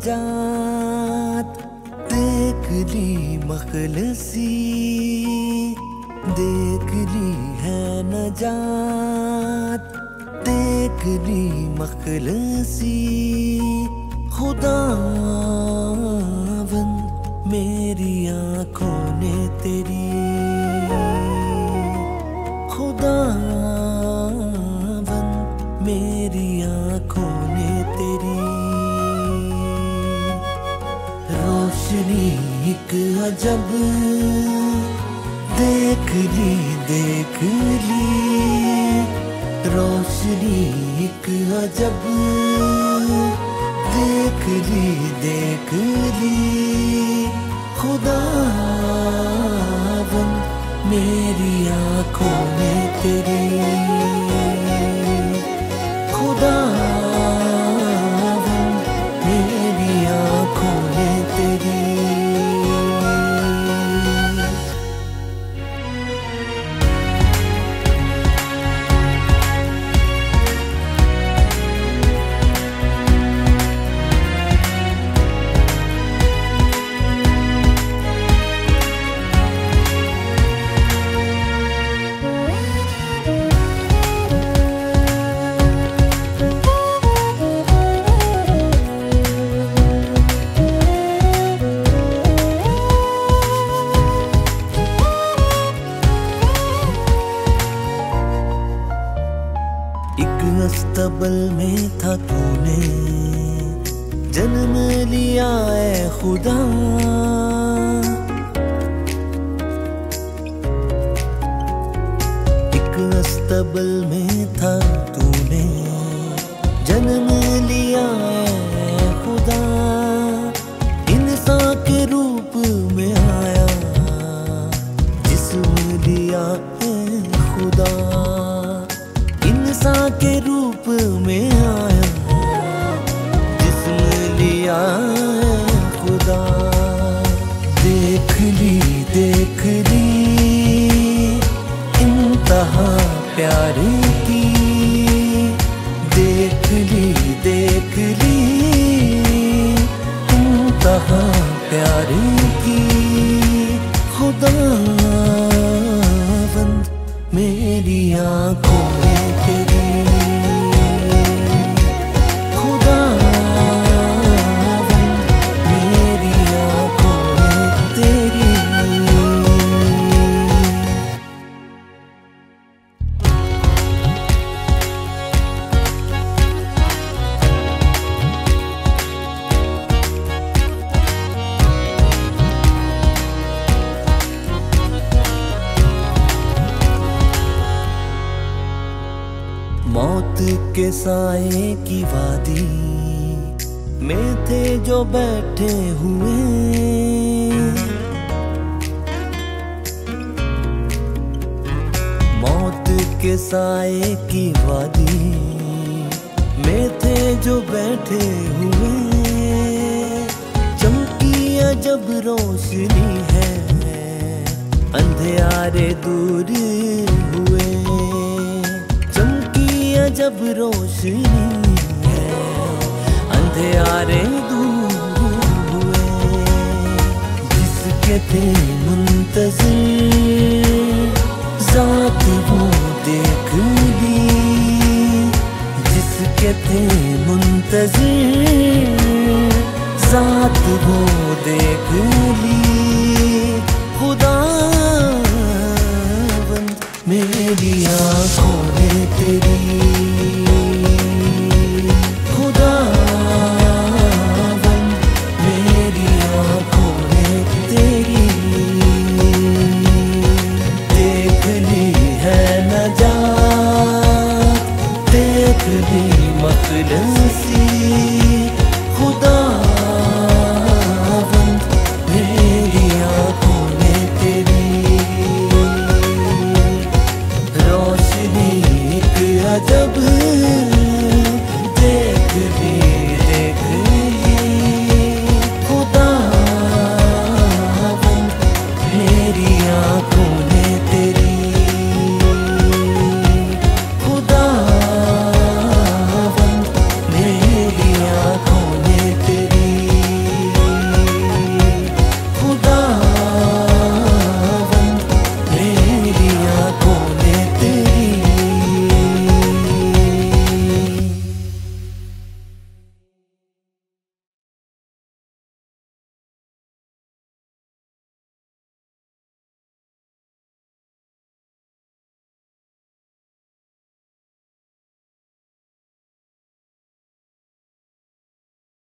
नजात देख ली मखलसी, देख ली है नजात। देख ली मखलसी खुदा मेरी आँखों ने तेरी। खुदा मेरी आँखों रोशनी एक अजब, देख ली देख ली। रोशनी एक अजब, देख ली देख ली। खुदा मेरी आँखों में तेरी। अस्तबल में था तूने, जन्म लिया है खुदा। एक अस्तबल में था तूने, जन्म लिया है खुदा। जिसने लिया खुदा। देख ली देख ली। इंतहा प्यार के साए की वादी में थे जो बैठे हुए। मौत के साए की वादी में थे जो बैठे हुए। चमकी जब रोशनी है, अंधेरे दूर जब रोशनी है, अंधेरे दूर हुए। जिसके थे मुंतजिर, जात वो देख ली। जिसके थे मुंतजिर वो देख ली। देख ली मखलसी